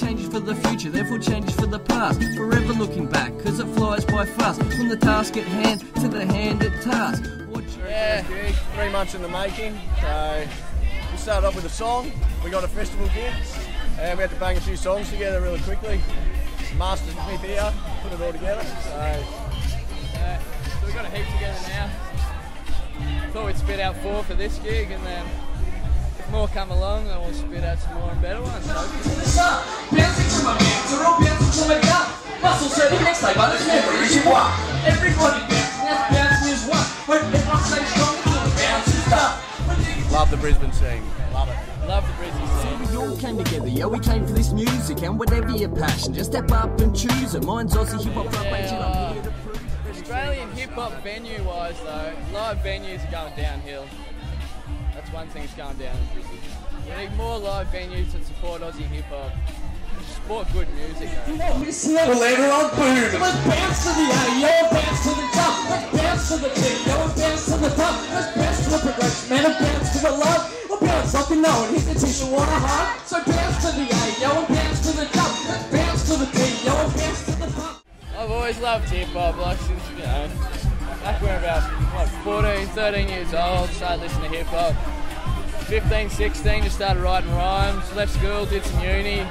changes for the future, therefore changes for the past. Forever looking back, cause it flies by fast. From the task at hand to the hand at task. Yeah, gig, three months in the making. So we started off with a song. We got a festival gig, and we had to bang a few songs together really quickly. Mastered with me here, put it all together. So Uh, so we've got a heap together now. Thought we'd spit out four for this gig, and then if more come along, then we'll spit out some more and better ones. Bouncing to my hands, are all bouncing to my gut. Muscle setting next day, but it's never easy one. Everybody bouncing, that's bouncing is one. When everyone stays strong until the bounce is done. love the Brisbane scene. Love it. Love the Brisbane scene. We all came together, yeah, we came for this music and whatever your passion, just step up and choose it. Mine's Aussie hip hop, front page, and I'm here to prove it. Uh, Australian hip hop venue wise, though, live venues are going downhill. That's one thing that's going down in Brizzy. We need more live venues to support Aussie hip hop. Support good music. though. Well, later on, boom. Let's bounce to the A, yo, bounce to the top. Let's bounce to the T, yo, bounce to the top. Let's bounce to the progression, man, and bounce to the love. We'll bounce no and hit the tissue on a heart. So bounce to the A, yo, and bounce to the top. Let's bounce to the T, yo, and bounce to the top. I've always loved hip hop, like since, you know, back when about, what, 14, 13 years old, started listening to hip hop. 15, 16, just started writing rhymes, left school, did some uni.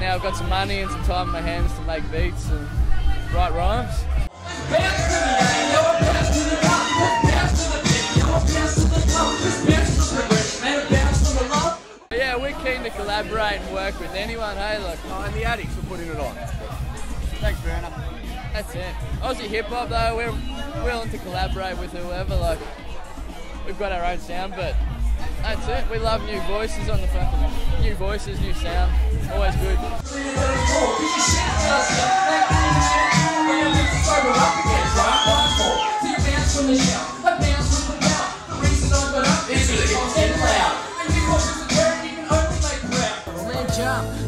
Now I've got some money and some time in my hands to make beats and write rhymes. Yeah, we're keen to collaborate and work with anyone, hey, look. Oh, and the addicts for putting it on. Thanks, Burner. That's it. Aussie hip hop though, we're willing to collaborate with whoever. Like we've got our own sound, but that's it. We love new voices on the fucking new voices, new sound. Always good.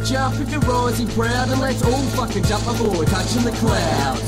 Jump, if you're rising proud, and let's all fucking jump aboard, touching the clouds.